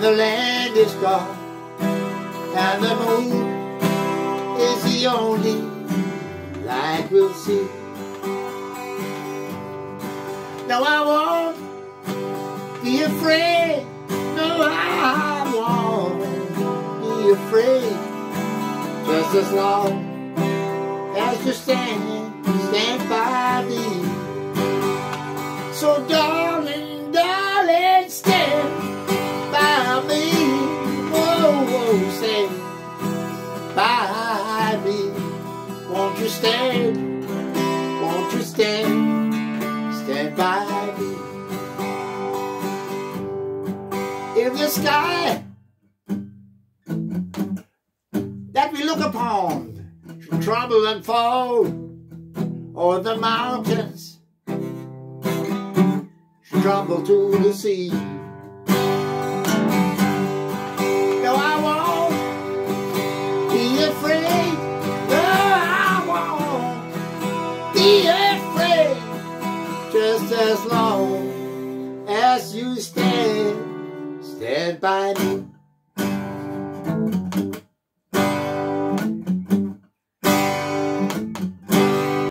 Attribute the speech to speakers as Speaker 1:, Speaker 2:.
Speaker 1: land is dark and the moon is the only light we'll see. No, I won't be afraid. No, I won't be afraid. Just as long as you stand you stand? Won't you stand? Stand by me. In the sky that we look upon should trouble and fall, or the mountains should crumble to the sea. Be afraid. Just as long as you stand, stand by me.